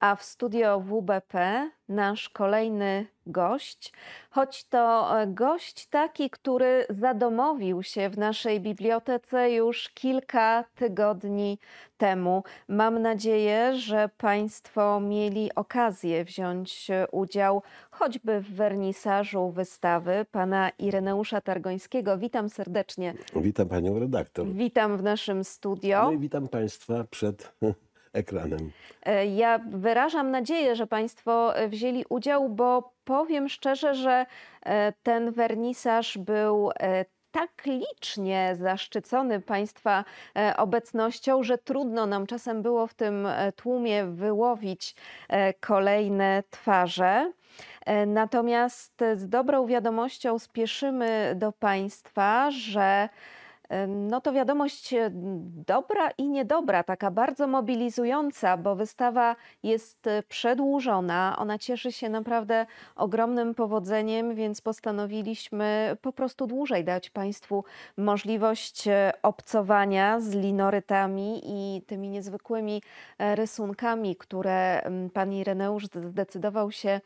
a w studio WBP nasz kolejny gość, choć to e, gość taki, który zadomowił się w naszej bibliotece już kilka tygodni temu. Mam nadzieję, że Państwo mieli okazję wziąć udział choćby w wernisażu wystawy pana Ireneusza Targońskiego. Witam serdecznie. Witam panią redaktor. Witam w naszym studio. No i witam państwa przed ekranem. E, ja wyrażam nadzieję, że Państwo e, wzięli udział, bo powiem szczerze, że e, ten wernisaż był tak licznie zaszczycony Państwa obecnością, że trudno nam czasem było w tym tłumie wyłowić kolejne twarze. Natomiast z dobrą wiadomością spieszymy do Państwa, że no to wiadomość e, dobra i niedobra, taka bardzo mobilizująca, bo wystawa jest e, przedłużona. Ona cieszy się naprawdę ogromnym powodzeniem, więc postanowiliśmy po prostu dłużej dać Państwu możliwość e, obcowania z linorytami i tymi niezwykłymi rysunkami, które pan Ireneusz zdecydował się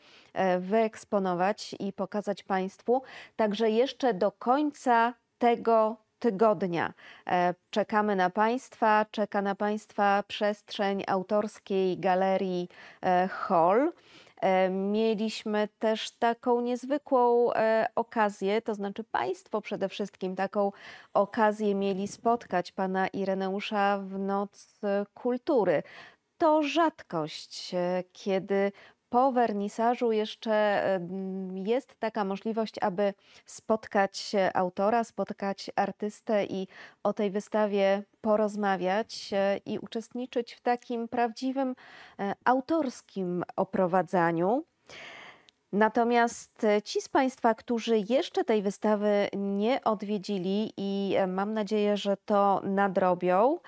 wyeksponować i pokazać Państwu. Także jeszcze do końca tego tygodnia. E, czekamy na Państwa, czeka na Państwa przestrzeń autorskiej galerii e, Hall. E, mieliśmy też taką niezwykłą okazję, to znaczy Państwo przede wszystkim taką okazję mieli spotkać pana Ireneusza w Noc Kultury. To rzadkość, kiedy po wernisażu jeszcze jest taka możliwość, aby spotkać autora, spotkać artystę i o tej wystawie porozmawiać e, i uczestniczyć w takim prawdziwym e, autorskim oprowadzaniu. Natomiast ci z Państwa, którzy jeszcze tej wystawy nie odwiedzili i e, mam nadzieję, że to nadrobią,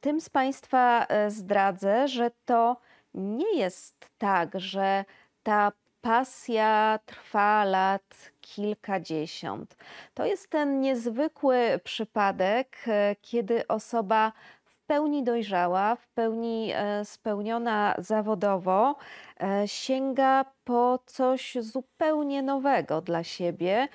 tym z Państwa zdradzę, że to nie jest tak, że ta pasja trwa lat kilkadziesiąt. To jest ten niezwykły przypadek, e, kiedy osoba w pełni dojrzała, w pełni e, spełniona zawodowo, e, sięga po coś zupełnie nowego dla siebie.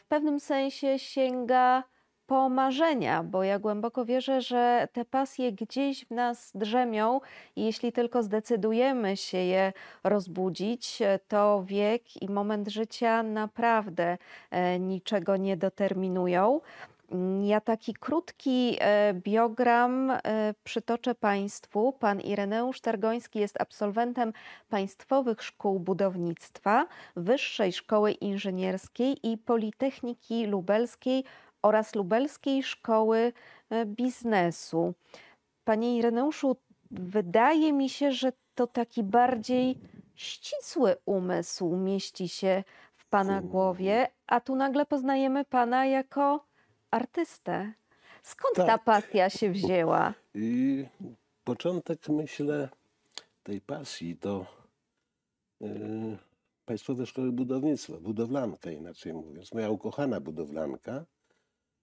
W pewnym sensie sięga po marzenia, bo ja głęboko wierzę, że te pasje gdzieś w nas drzemią i jeśli tylko zdecydujemy się je rozbudzić, to wiek i moment życia naprawdę e, niczego nie determinują. Ja taki krótki e, biogram e, przytoczę Państwu. Pan Ireneusz Targoński jest absolwentem Państwowych Szkół Budownictwa, Wyższej Szkoły Inżynierskiej i Politechniki Lubelskiej oraz Lubelskiej Szkoły e, Biznesu. Panie Ireneuszu, wydaje mi się, że to taki bardziej ścisły umysł mieści się w Pana głowie, a tu nagle poznajemy Pana jako artystę. Skąd tak. ta pasja się wzięła? I początek, myślę, tej pasji to yy, Państwowe Szkoły Budownictwa, budowlanka inaczej mówiąc. Moja ukochana budowlanka,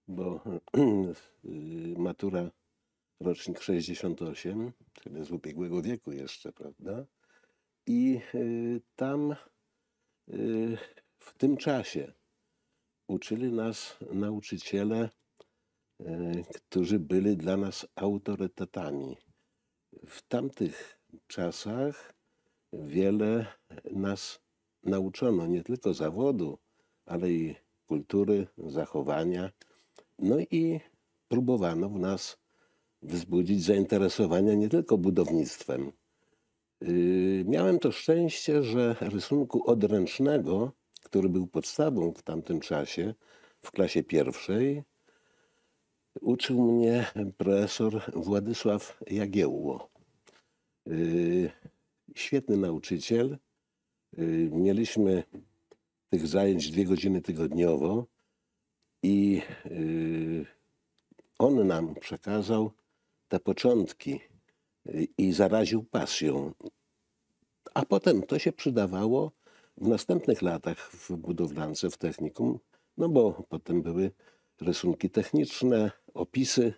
bo matura rocznik 68, czyli z ubiegłego wieku jeszcze, prawda? I y, tam y, w tym czasie uczyli nas nauczyciele, y, którzy byli dla nas autorytetami. W tamtych czasach wiele nas nauczono nie tylko zawodu, ale i kultury, zachowania no i próbowano w nas wzbudzić zainteresowanie nie tylko budownictwem. Yy, miałem to szczęście, że rysunku odręcznego, który był podstawą w tamtym czasie, w klasie pierwszej, uczył mnie profesor Władysław Jagiełło. Yy, świetny nauczyciel. Yy, mieliśmy tych zajęć dwie godziny tygodniowo. I y, on nam przekazał te początki y, i zaraził pasją. A potem to się przydawało w następnych latach w budowlance, w technikum, no bo potem były rysunki techniczne, opisy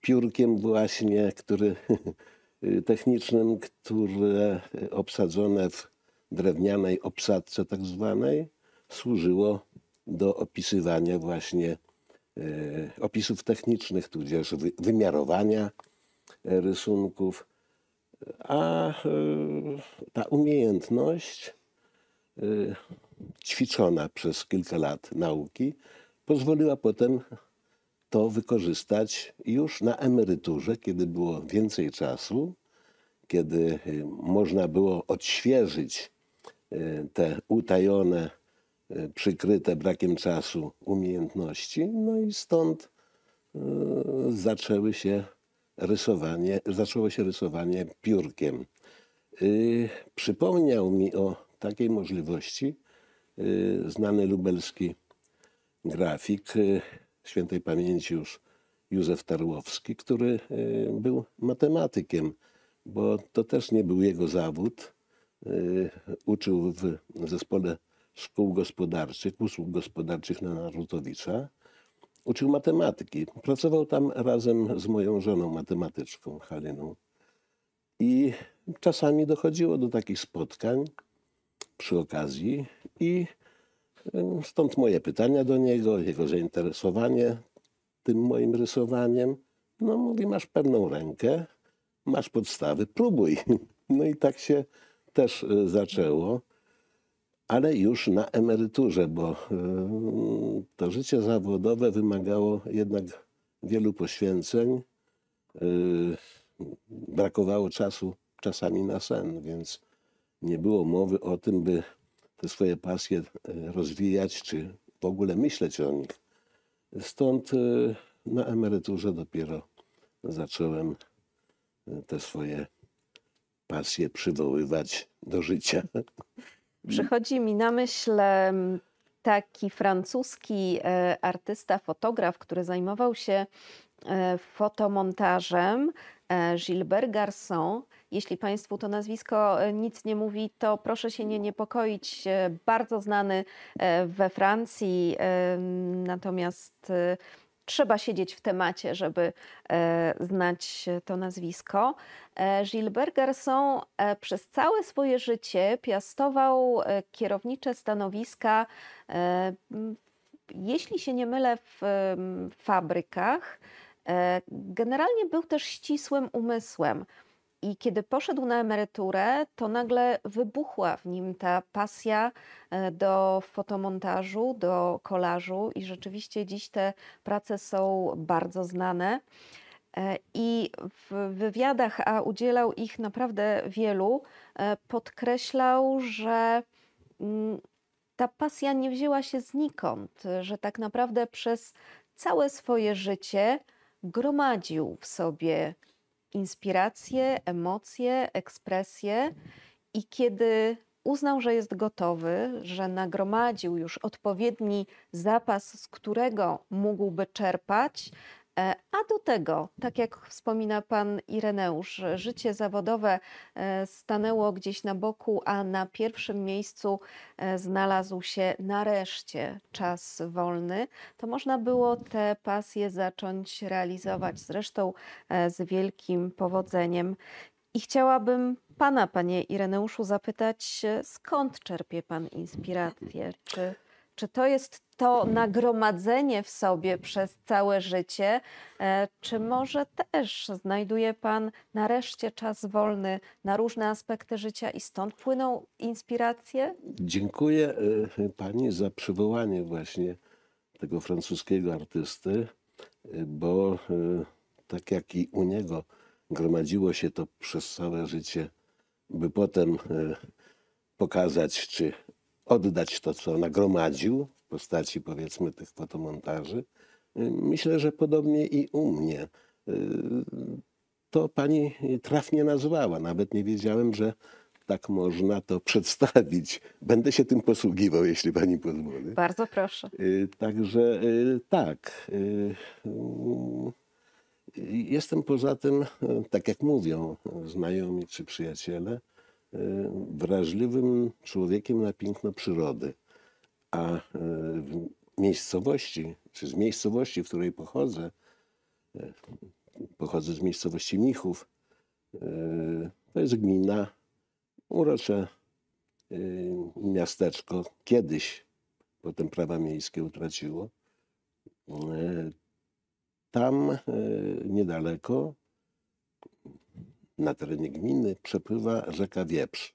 piórkiem właśnie, który technicznym, które obsadzone w drewnianej obsadce tak zwanej służyło do opisywania właśnie y, opisów technicznych, tudzież wy- wymiarowania e, rysunków. A y, ta umiejętność ćwiczona przez kilka lat nauki pozwoliła potem to wykorzystać już na emeryturze, kiedy było więcej czasu, kiedy można było odświeżyć te utajone, przykryte brakiem czasu umiejętności. No i stąd y, zaczęły się rysowanie, zaczęło się rysowanie piórkiem. Y, Przypomniał mi o takiej możliwości y, znany lubelski grafik świętej pamięci już Józef Tarłowski, który był matematykiem, bo to też nie był jego zawód. Uczył w zespole szkół gospodarczych, usług gospodarczych na Narutowicza. Uczył matematyki. Pracował tam razem z moją żoną matematyczką, Haliną. I czasami dochodziło do takich spotkań przy okazji i stąd moje pytania do niego, jego zainteresowanie tym moim rysowaniem. No mówi, masz pewną rękę, masz podstawy, próbuj. No i tak się też e, zaczęło, ale już na emeryturze, bo em, to życie zawodowe wymagało jednak wielu poświęceń. Y, Brakowało czasu czasami na sen, więc nie było mowy o tym, by te swoje pasje e, rozwijać, czy w ogóle myśleć o nich. Stąd na emeryturze dopiero zacząłem te swoje pasje przywoływać do życia. Przychodzi mi na myśl taki francuski e, artysta, fotograf, który zajmował się e, fotomontażem, e, Gilbert Garçon. Jeśli Państwu to nazwisko nic nie mówi, to proszę się nie niepokoić. Bardzo znany we Francji, natomiast trzeba siedzieć w temacie, żeby e, znać to nazwisko. E, Gilbert Garçon e, przez całe swoje życie piastował kierownicze stanowiska, jeśli się nie mylę, w fabrykach. Generalnie był też ścisłym umysłem. I kiedy poszedł na emeryturę, to nagle wybuchła w nim ta pasja e, do fotomontażu, do kolażu, i rzeczywiście dziś te prace są bardzo znane. E, I w wywiadach, a udzielał ich naprawdę wielu, e, podkreślał, że mm, ta pasja nie wzięła się znikąd, że tak naprawdę przez całe swoje życie gromadził w sobie inspiracje, emocje, ekspresje i kiedy uznał, że jest gotowy, że nagromadził już odpowiedni zapas, z którego mógłby czerpać, a do tego, tak jak wspomina pan Ireneusz, życie zawodowe e, stanęło gdzieś na boku, a na pierwszym miejscu e, znalazł się nareszcie czas wolny, to można było te pasje zacząć realizować zresztą e, z wielkim powodzeniem. I chciałabym pana, panie Ireneuszu, zapytać, e, skąd czerpie pan inspirację? Czy, czy to jest to nagromadzenie w sobie przez całe życie, e, czy może też znajduje pan nareszcie czas wolny na różne aspekty życia i stąd płyną inspiracje? Dziękuję e, pani za przywołanie właśnie tego francuskiego artysty, e, bo tak jak i u niego gromadziło się to przez całe życie, by potem pokazać czy oddać to, co nagromadził w postaci powiedzmy tych fotomontaży. e, Myślę, że podobnie i u mnie. E, To pani trafnie nazwała. Nawet nie wiedziałem, że tak można to przedstawić. Będę się tym posługiwał, jeśli pani pozwoli. Bardzo proszę. Y, Także y, tak. y, Jestem poza tym, y, tak jak mówią znajomi czy przyjaciele, y, wrażliwym człowiekiem na piękno przyrody. A y, w miejscowości, czy z miejscowości, w której pochodzę, y, pochodzę z miejscowości Michów, Y, To jest gmina, urocze y, miasteczko. Kiedyś, potem prawa miejskie utraciło. Y, Tam y, niedaleko, na terenie gminy, przepływa rzeka Wieprz.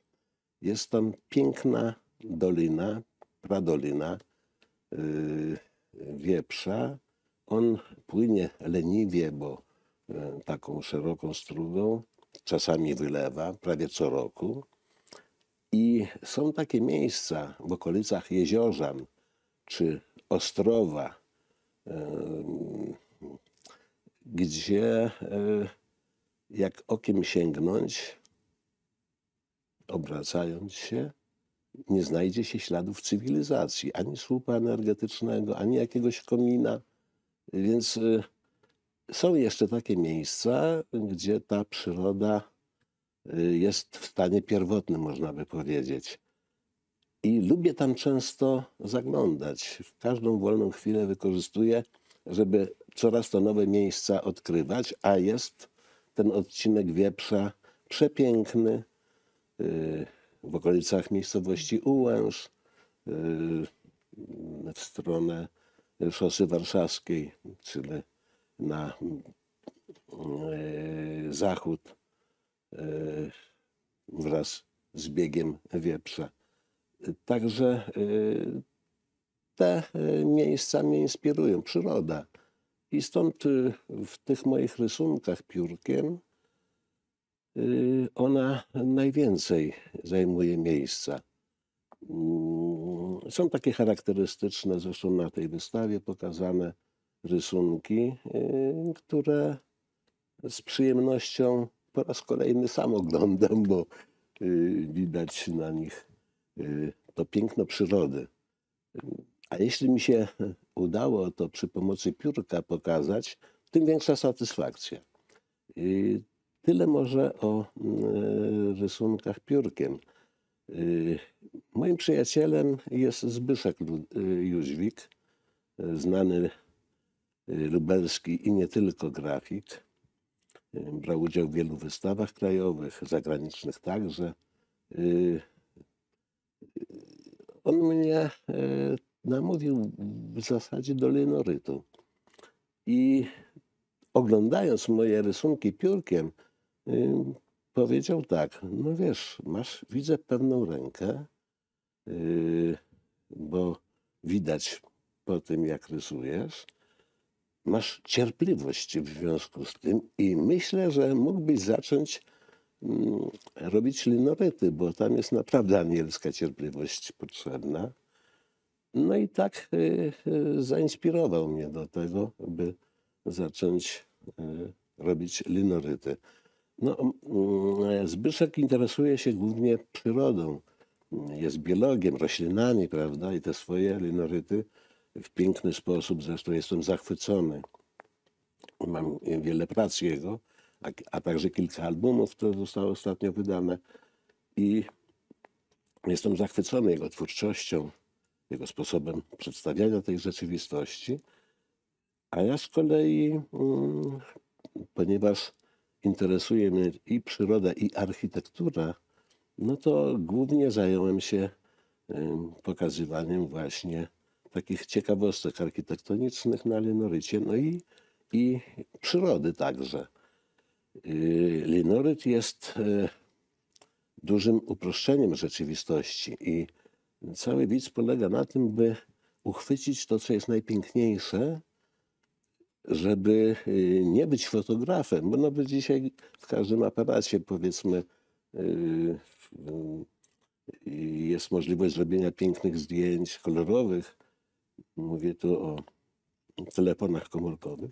Jest tam piękna dolina, pradolina y, Wieprza. On płynie leniwie, bo y, taką szeroką strugą, czasami wylewa, prawie co roku. I są takie miejsca w okolicach Jeziorzan czy Ostrowa, em, gdzie jak okiem sięgnąć, obracając się, nie znajdzie się śladów cywilizacji, ani słupa energetycznego, ani jakiegoś komina. Więc y, są jeszcze takie miejsca, gdzie ta przyroda y, jest w stanie pierwotnym, można by powiedzieć. I lubię tam często zaglądać. W każdą wolną chwilę wykorzystuję, żeby coraz to nowe miejsca odkrywać, a jest ten odcinek wieprza przepiękny y, w okolicach miejscowości Ułęż, y, w stronę szosy warszawskiej, czyli na y, zachód wraz z biegiem wieprza. Także te miejsca mnie inspirują, przyroda. I stąd y, w tych moich rysunkach piórkiem y, ona najwięcej zajmuje miejsca. Mm, Są takie charakterystyczne, zresztą na tej wystawie pokazane rysunki, y, które z przyjemnością po raz kolejny sam oglądam, bo widać na nich to piękno przyrody. A jeśli mi się udało to przy pomocy piórka pokazać, tym większa satysfakcja. Y, Tyle może o y, rysunkach piórkiem. Y, Moim przyjacielem jest Zbyszek y, Jóźwik, y, znany y, lubelski i nie tylko grafik. Brał udział w wielu wystawach krajowych, zagranicznych także. On mnie e, namówił w zasadzie do linorytu. I oglądając moje rysunki piórkiem, powiedział tak, no wiesz, masz, widzę pewną rękę, y, bo widać po tym, jak rysujesz, masz cierpliwość w związku z tym i myślę, że mógłbyś zacząć robić linoryty, bo tam jest naprawdę anielska cierpliwość potrzebna. No i tak y, y, zainspirował mnie do tego, by zacząć y, robić linoryty. No, Zbyszek interesuje się głównie przyrodą. Jest biologiem, roślinami, prawda? I te swoje linoryty w piękny sposób, zresztą jestem zachwycony. Mam wiele prac jego, a, a także kilka albumów, które zostały ostatnio wydane. I jestem zachwycony jego twórczością, jego sposobem przedstawiania tej rzeczywistości. A ja z kolei, mm, ponieważ interesuje mnie i przyroda, i architektura, no to głównie zająłem się em, pokazywaniem właśnie takich ciekawostek architektonicznych na linorycie, no i, i przyrody także. Y, Linoryt jest e, dużym uproszczeniem rzeczywistości i cały widz polega na tym, by uchwycić to, co jest najpiękniejsze, żeby y, nie być fotografem, bo no by dzisiaj w każdym aparacie powiedzmy y, y, jest możliwość zrobienia pięknych zdjęć kolorowych. Mówię tu o telefonach komórkowych.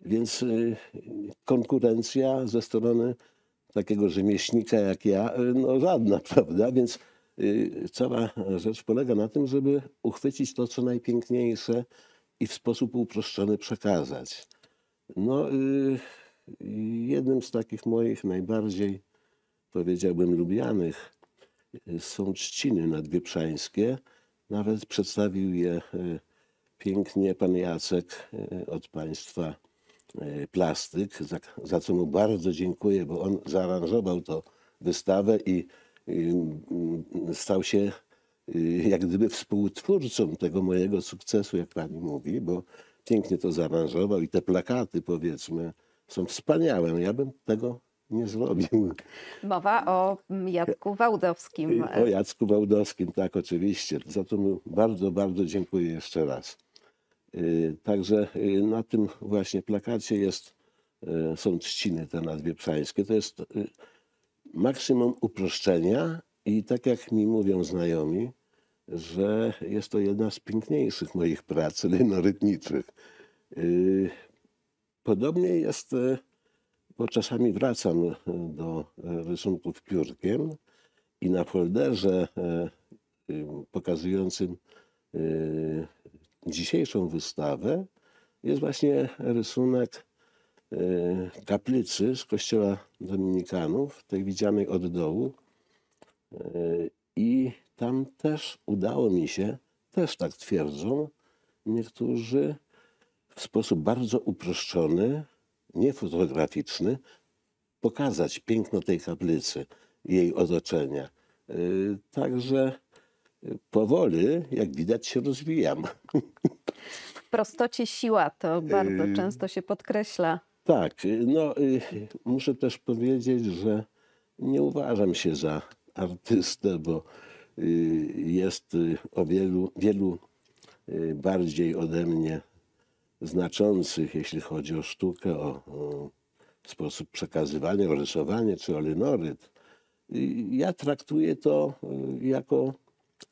Więc konkurencja ze strony takiego rzemieślnika jak ja, no żadna, prawda? Więc cała rzecz polega na tym, żeby uchwycić to, co najpiękniejsze i w sposób uproszczony przekazać. No, y, jednym z takich moich najbardziej, powiedziałbym, lubianych y, są trzciny nadwieprzańskie. Nawet przedstawił je y, pięknie pan Jacek y, od państwa Plastyk, za, za co mu bardzo dziękuję, bo on zaaranżował to wystawę i y, stał się y, jak gdyby współtwórcą tego mojego sukcesu, jak pani mówi, bo pięknie to zaaranżował i te plakaty, powiedzmy, są wspaniałe. Ja bym tego nie zrobił. Mowa o Jacku Wałdowskim. Y, O Jacku Wałdowskim, tak, oczywiście. Za to mu bardzo, bardzo dziękuję jeszcze raz. Y, Także y, na tym właśnie plakacie jest, y, są trzciny te nadwieprzańskie. To jest y, maksimum uproszczenia i tak jak mi mówią znajomi, że jest to jedna z piękniejszych moich prac linorytniczych. Y, Podobnie jest, y, bo czasami wracam y, do rysunków piórkiem i na folderze pokazującym dzisiejszą wystawę jest właśnie rysunek kaplicy z kościoła dominikanów, tej widzianej od dołu. Y, I tam też udało mi się, też tak twierdzą niektórzy, w sposób bardzo uproszczony, niefotograficzny, pokazać piękno tej kaplicy, jej otoczenia. Y, Także y, powoli, jak widać, się rozwijam. W prostocie siła to bardzo Y, często się podkreśla. Tak, y, no y, muszę też powiedzieć, że nie uważam się za artystę, bo y, jest o wielu, wielu bardziej ode mnie znaczących, jeśli chodzi o sztukę, o, o sposób przekazywania, o rysowanie czy o linoryt. Y, Ja traktuję to jako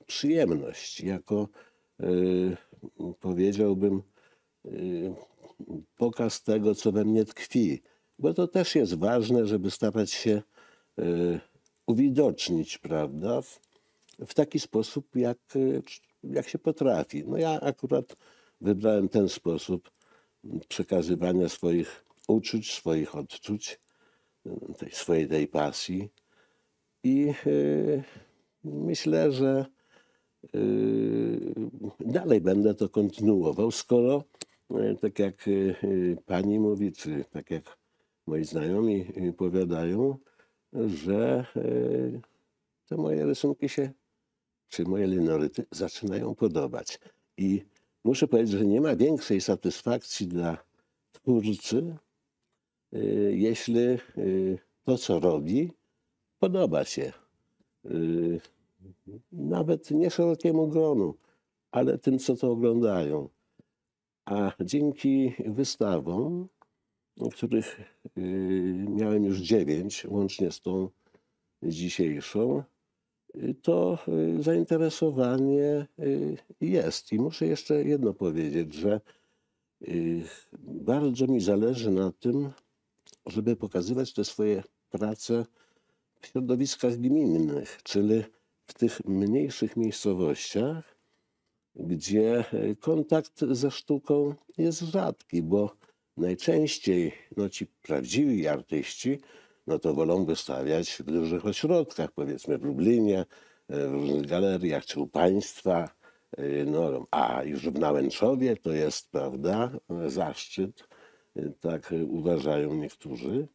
przyjemność, jako powiedziałbym pokaz tego, co we mnie tkwi. Bo to też jest ważne, żeby starać się y, uwidocznić, prawda, w, w taki sposób, jak, y, jak się potrafi. No ja akurat wybrałem ten sposób przekazywania swoich uczuć, swoich odczuć, y, tej swojej tej pasji. I y, myślę, że y, dalej będę to kontynuował, skoro tak jak y, y, pani mówi, czy tak jak moi znajomi powiadają, że te moje rysunki się, czy moje linoryty zaczynają podobać. I muszę powiedzieć, że nie ma większej satysfakcji dla twórcy, jeśli to, co robi, podoba się. Nawet nie szerokiemu gronu, ale tym, co to oglądają. A dzięki wystawom, których y, miałem już dziewięć, łącznie z tą dzisiejszą, y, to y, zainteresowanie jest. I muszę jeszcze jedno powiedzieć, że bardzo mi zależy na tym, żeby pokazywać te swoje prace w środowiskach gminnych, czyli w tych mniejszych miejscowościach, gdzie e, kontakt ze sztuką jest rzadki, bo najczęściej no, ci prawdziwi artyści no to wolą wystawiać w dużych ośrodkach, powiedzmy w Lublinie, e, w różnych galeriach, czy u państwa. e, No, a już w Nałęczowie to jest, prawda, zaszczyt, tak uważają niektórzy.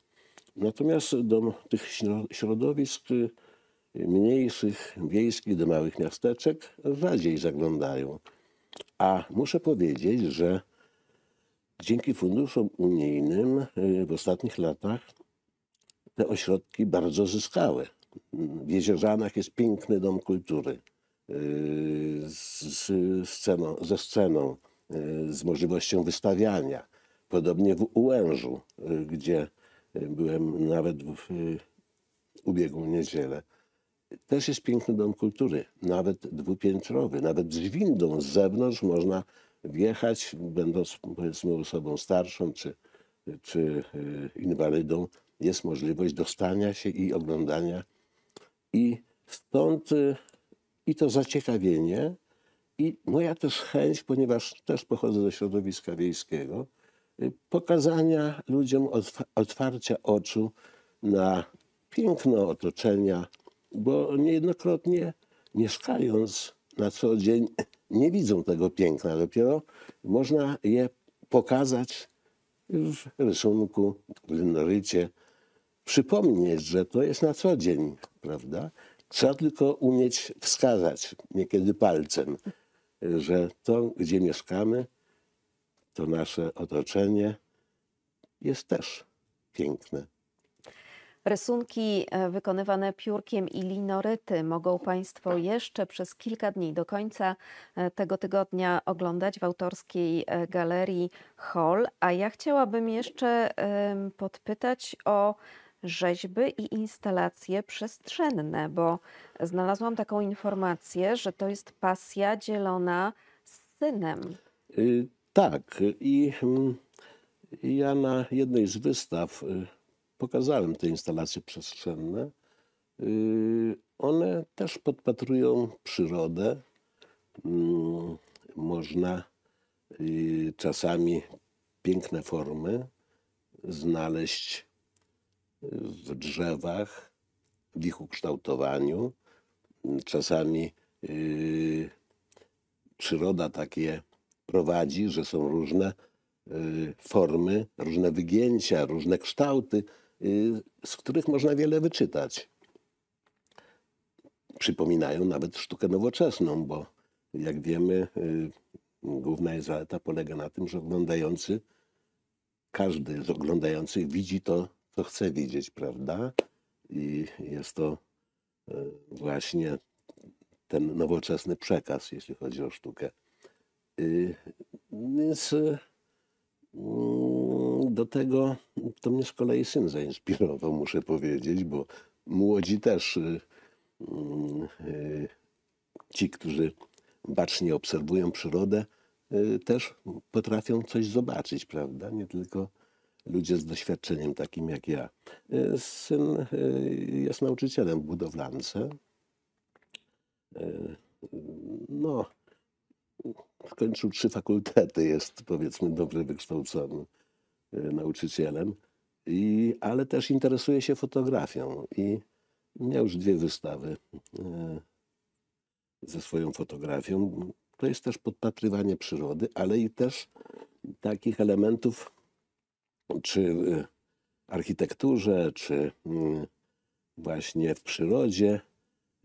Natomiast do tych śro- środowisk mniejszych, wiejskich, do małych miasteczek rzadziej zaglądają. A muszę powiedzieć, że dzięki funduszom unijnym y, w ostatnich latach te ośrodki bardzo zyskały. W Jezierzanach jest piękny dom kultury y, z, z sceną, ze sceną, y, z możliwością wystawiania. Podobnie w Ułężu, gdzie byłem nawet w ubiegłą niedzielę. Też jest piękny dom kultury, nawet dwupiętrowy, nawet z windą z zewnątrz można wjechać, będąc powiedzmy osobą starszą czy, czy y, inwalidą, jest możliwość dostania się i oglądania. I stąd y, i to zaciekawienie, i moja też chęć, ponieważ też pochodzę ze środowiska wiejskiego, y, pokazania ludziom otwa- otwarcia oczu na piękno otoczenia, bo niejednokrotnie mieszkając na co dzień nie widzą tego piękna. Dopiero można je pokazać w rysunku, w linorycie przypomnieć, że to jest na co dzień, prawda? Trzeba tylko umieć wskazać, niekiedy palcem, że to, gdzie mieszkamy, to nasze otoczenie jest też piękne. Rysunki e, wykonywane piórkiem i linoryty mogą Państwo jeszcze przez kilka dni do końca e, tego tygodnia oglądać w autorskiej e, galerii Hall. A ja chciałabym jeszcze podpytać o rzeźby i instalacje przestrzenne, bo znalazłam taką informację, że to jest pasja dzielona z synem. Y, Tak, i mm, ja na jednej z wystaw y, pokazałem te instalacje przestrzenne. Y, One też podpatrują przyrodę. Mm, Można y, czasami piękne formy znaleźć w drzewach, w ich ukształtowaniu. Czasami y, przyroda takie prowadzi, że są różne formy, różne wygięcia, różne kształty, z których można wiele wyczytać. Przypominają nawet sztukę nowoczesną, bo jak wiemy, y, główna jej zaleta polega na tym, że oglądający, każdy z oglądających widzi to, co chce widzieć, prawda? I jest to y, właśnie ten nowoczesny przekaz, jeśli chodzi o sztukę. Y, Więc y, mm, do tego to mnie z kolei syn zainspirował, muszę powiedzieć, bo młodzi też, y, mm, y, ci, którzy bacznie obserwują przyrodę, y, też potrafią coś zobaczyć, prawda? Nie tylko ludzie z doświadczeniem takim jak ja. Y, Syn y, jest nauczycielem w budowlance. Y, No, skończył trzy fakultety, jest powiedzmy dobrze wykształconym y, nauczycielem, i, ale też interesuje się fotografią i miał już dwie wystawy y, ze swoją fotografią. To jest też podpatrywanie przyrody, ale i też takich elementów, czy w architekturze, czy właśnie w przyrodzie,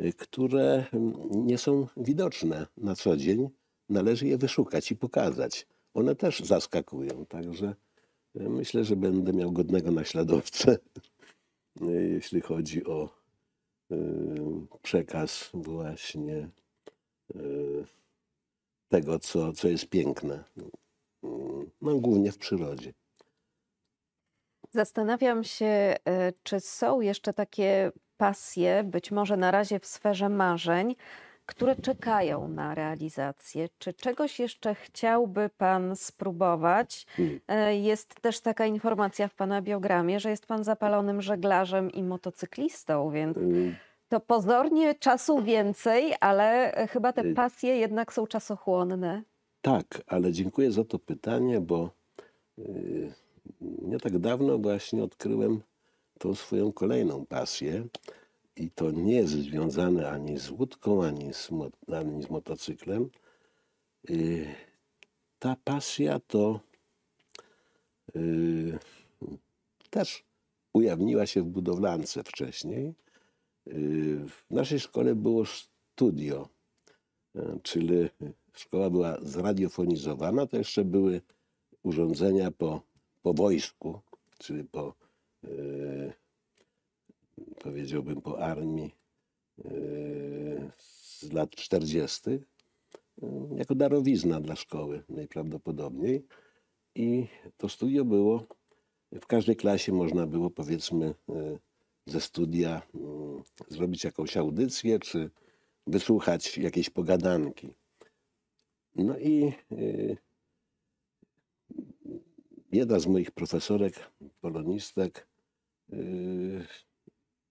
y, które mm, nie są widoczne na co dzień, należy je wyszukać i pokazać. One też zaskakują, także y, myślę, że będę miał godnego naśladowcę, jeśli chodzi o y, przekaz właśnie y, tego, co, co jest piękne. No, głównie w przyrodzie. Zastanawiam się, e, czy są jeszcze takie pasje, być może na razie w sferze marzeń, które czekają na realizację. Czy czegoś jeszcze chciałby Pan spróbować? Mm. E, Jest też taka informacja w Pana biogramie, że jest Pan zapalonym żeglarzem i motocyklistą, więc Y, to pozornie czasu więcej, ale chyba te Y- pasje jednak są czasochłonne. Tak, ale dziękuję za to pytanie, bo y, nie tak dawno właśnie odkryłem tą swoją kolejną pasję. I to nie jest związane ani z łódką, ani z, ani z motocyklem. Y, Ta pasja to y, też ujawniła się w budowlance wcześniej. Y, W naszej szkole było studio, y, czyli szkoła była zradiofonizowana, to jeszcze były urządzenia po, po wojsku, czyli po, powiedziałbym, po armii y, z lat 40. y, jako darowizna dla szkoły najprawdopodobniej. I to studio było, w każdej klasie można było powiedzmy y, ze studia y, zrobić jakąś audycję, czy wysłuchać jakiejś pogadanki. No i jedna z moich profesorek, polonistek,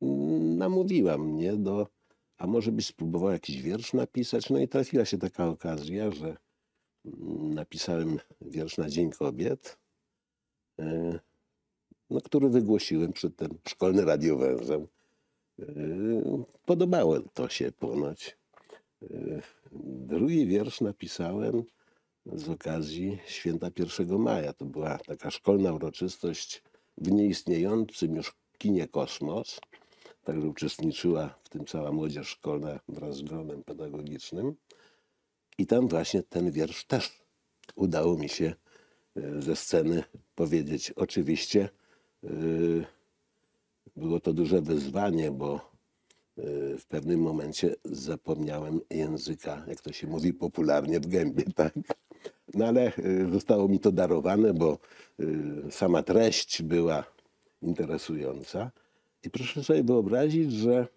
namówiła mnie do, a może byś spróbował jakiś wiersz napisać. No i trafiła się taka okazja, że mm, napisałem wiersz na Dzień Kobiet, y, no, który wygłosiłem przed ten szkolny radiowęzeł. Y, Podobało to się ponoć. Y, Drugi wiersz napisałem z okazji święta 1 maja. To była taka szkolna uroczystość w nieistniejącym już kinie Kosmos. Także uczestniczyła w tym cała młodzież szkolna wraz z gronem pedagogicznym. I tam właśnie ten wiersz też udało mi się e, ze sceny powiedzieć. Oczywiście e, było to duże wyzwanie, bo e, w pewnym momencie zapomniałem języka, jak to się mówi popularnie w gębie, tak? No ale zostało mi to darowane, bo sama treść była interesująca. I proszę sobie wyobrazić, że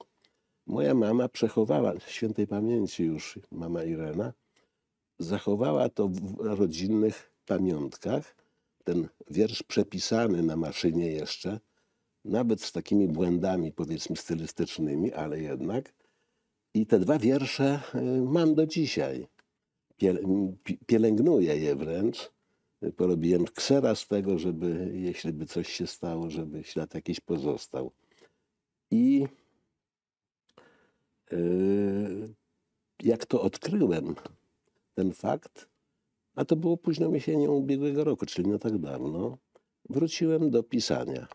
moja mama przechowała, świętej pamięci już mama Irena, zachowała to w rodzinnych pamiątkach. Ten wiersz przepisany na maszynie jeszcze, nawet z takimi błędami, powiedzmy, stylistycznymi, ale jednak. I te dwa wiersze y, mam do dzisiaj. Pielęgnuję je wręcz. Porobiłem ksera z tego, żeby, jeśli by coś się stało, żeby ślad jakiś pozostał. I yy, jak to odkryłem, ten fakt, a to było późną jesienią ubiegłego roku, czyli nie tak dawno, wróciłem do pisania.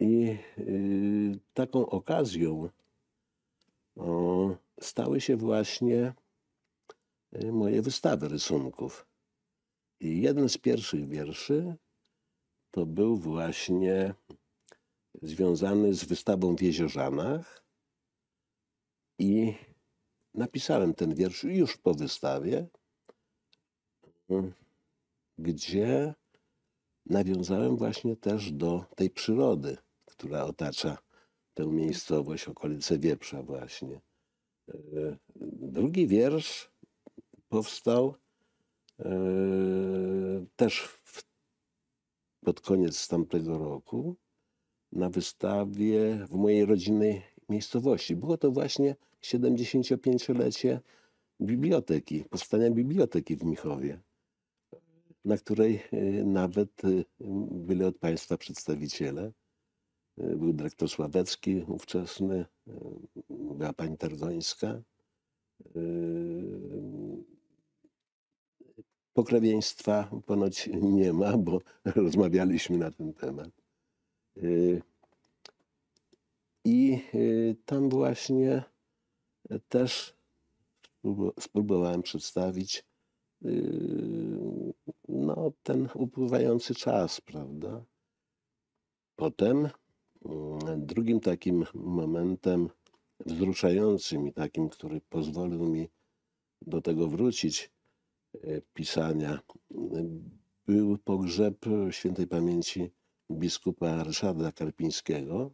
I yy, taką okazją stały się właśnie yy, moje wystawy rysunków. I jeden z pierwszych wierszy to był właśnie związany z wystawą w Jeziorzanach i napisałem ten wiersz już po wystawie, gdzie nawiązałem właśnie też do tej przyrody, która otacza tę miejscowość, okolice Wieprza właśnie. Drugi wiersz powstał e, też pod koniec tamtego roku na wystawie w mojej rodzinnej miejscowości. Było to właśnie 75-lecie biblioteki, powstania biblioteki w Michowie, na której y, nawet y, byli od Państwa przedstawiciele. Y, był dyrektor Sławecki ówczesny, była pani Tergońska. Pokrewieństwa ponoć nie ma, bo rozmawialiśmy na ten temat. I tam właśnie też spróbowałem przedstawić no, ten upływający czas, prawda? Potem drugim takim momentem wzruszającym i takim, który pozwolił mi do tego wrócić, pisania, był pogrzeb świętej pamięci biskupa Ryszarda Karpińskiego,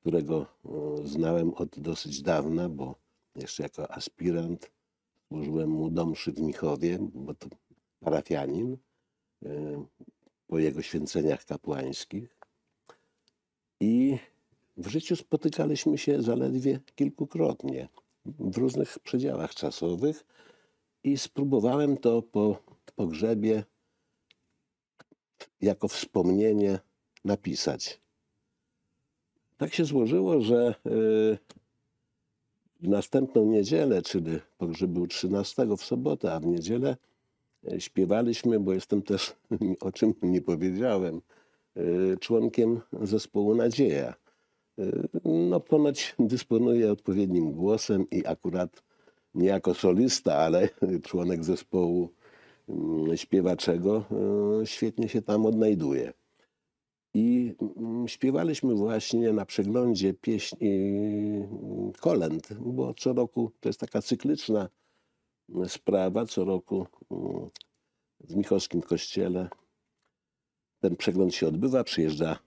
którego znałem od dosyć dawna, bo jeszcze jako aspirant służyłem mu do mszy w Michowie, bo to parafianin, po jego święceniach kapłańskich. I w życiu spotykaliśmy się zaledwie kilkukrotnie w różnych przedziałach czasowych i spróbowałem to po pogrzebie jako wspomnienie napisać. Tak się złożyło, że y, w następną niedzielę, czyli pogrzeb był 13 w sobotę, a w niedzielę y, śpiewaliśmy, bo jestem też, o czym nie powiedziałem, y, członkiem zespołu Nadzieja. No ponoć dysponuję odpowiednim głosem i akurat nie jako solista, ale członek zespołu śpiewaczego świetnie się tam odnajduje. I mm, śpiewaliśmy właśnie na przeglądzie pieśni mm, kolęd, bo co roku to jest taka cykliczna mm, sprawa. Co roku w Michowskim Kościele ten przegląd się odbywa, przyjeżdża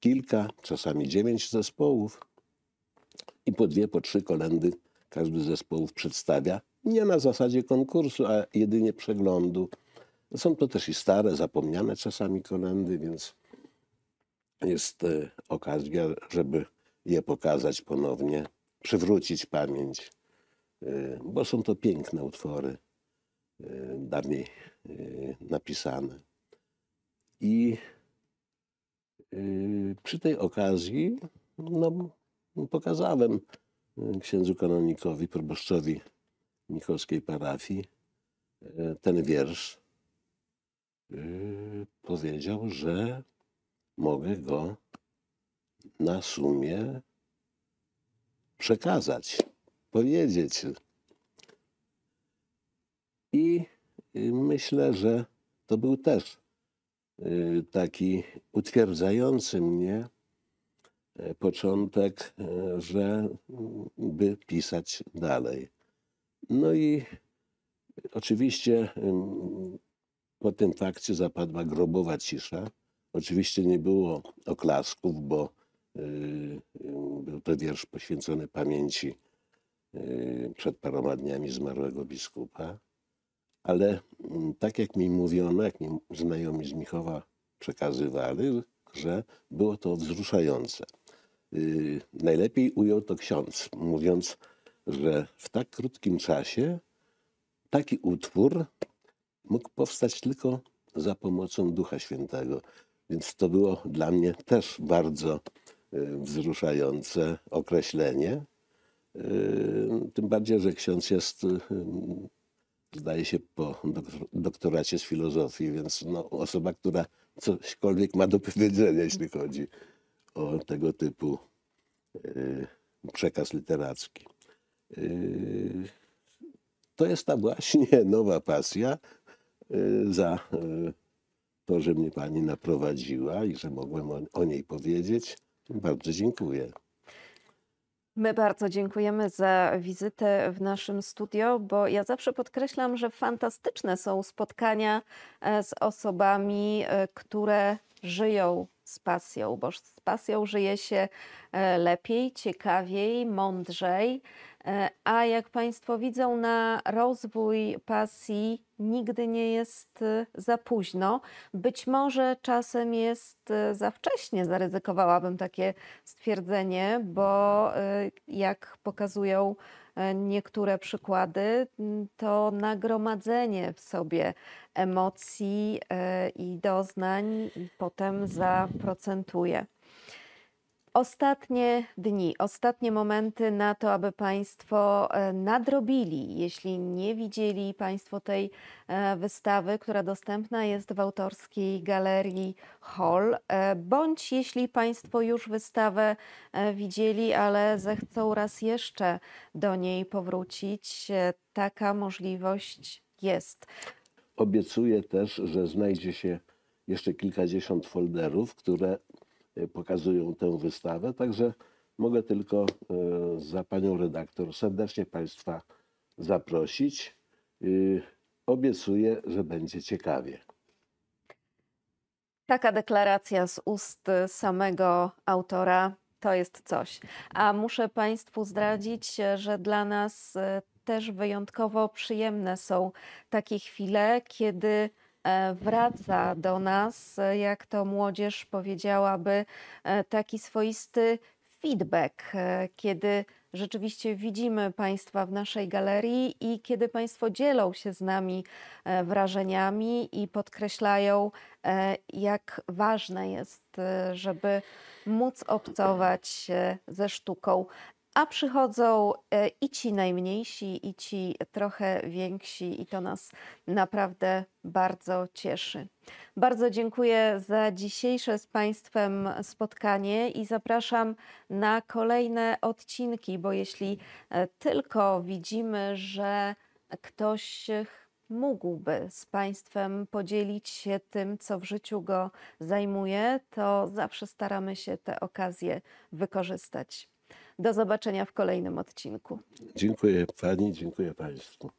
kilka, czasami dziewięć zespołów i po dwie, po trzy kolendy każdy z zespołów przedstawia. Nie na zasadzie konkursu, a jedynie przeglądu. Są to też i stare, zapomniane czasami kolendy, więc jest e, okazja, żeby je pokazać ponownie, przywrócić pamięć, e, bo są to piękne utwory, e, dawniej napisane. I przy tej okazji no, pokazałem księdzu kanonikowi, proboszczowi Michowskiej parafii e, ten wiersz, y, powiedział, że mogę go na sumie przekazać, powiedzieć. I y, myślę, że to był też taki utwierdzający mnie e, początek, e, że by pisać dalej. No i oczywiście po tym fakcie zapadła grobowa cisza. Oczywiście nie było oklasków, bo y, y, był to wiersz poświęcony pamięci y, przed paroma dniami zmarłego biskupa. Ale mm, tak jak mi mówiono, jak mi znajomi z Michowa przekazywali, że było to wzruszające. Najlepiej ujął to ksiądz, mówiąc, że w tak krótkim czasie taki utwór mógł powstać tylko za pomocą Ducha Świętego. Więc to było dla mnie też bardzo y, wzruszające określenie. Y, Tym bardziej, że ksiądz jest, y, zdaje się, po doktor- doktoracie z filozofii, więc no, osoba, która cośkolwiek ma do powiedzenia, jeśli chodzi o tego typu przekaz literacki. To jest ta właśnie nowa pasja y, za y, to, że mnie pani naprowadziła i że mogłem o, o niej powiedzieć. Bardzo dziękuję. My bardzo dziękujemy za wizytę w naszym studio, bo ja zawsze podkreślam, że fantastyczne są spotkania e, z osobami, e, które żyją z pasją, bo z pasją żyje się e, lepiej, ciekawiej, mądrzej. E, A jak Państwo widzą, na rozwój pasji nigdy nie jest e, za późno. Być może czasem jest e, za wcześnie, zaryzykowałabym takie stwierdzenie, bo jak pokazują niektóre przykłady, to nagromadzenie w sobie emocji i doznań potem zaprocentuje. Ostatnie dni, ostatnie momenty na to, aby Państwo e, nadrobili, jeśli nie widzieli Państwo tej e, wystawy, która dostępna jest w autorskiej galerii Hall, e, bądź jeśli Państwo już wystawę widzieli, ale zechcą raz jeszcze do niej powrócić, taka możliwość jest. Obiecuję też, że znajdzie się jeszcze kilkadziesiąt folderów, które pokazują tę wystawę, także mogę tylko y, za panią redaktor serdecznie państwa zaprosić. Y, Obiecuję, że będzie ciekawie. Taka deklaracja z ust y, samego autora to jest coś. A muszę Państwu zdradzić, że dla nas też wyjątkowo przyjemne są takie chwile, kiedy wraca do nas, e, jak to młodzież powiedziałaby, e, taki swoisty feedback, e, kiedy rzeczywiście widzimy Państwa w naszej galerii i kiedy Państwo dzielą się z nami e, wrażeniami i podkreślają, e, jak ważne jest, e, żeby móc obcować e, ze sztuką. A przychodzą e, i ci najmniejsi, i ci trochę więksi, i to nas naprawdę bardzo cieszy. Bardzo dziękuję za dzisiejsze z Państwem spotkanie i zapraszam na kolejne odcinki, bo jeśli e, tylko widzimy, że ktoś mógłby z Państwem podzielić się tym, co w życiu go zajmuje, to zawsze staramy się te okazje wykorzystać. Do zobaczenia w kolejnym odcinku. Dziękuję pani, dziękuję państwu.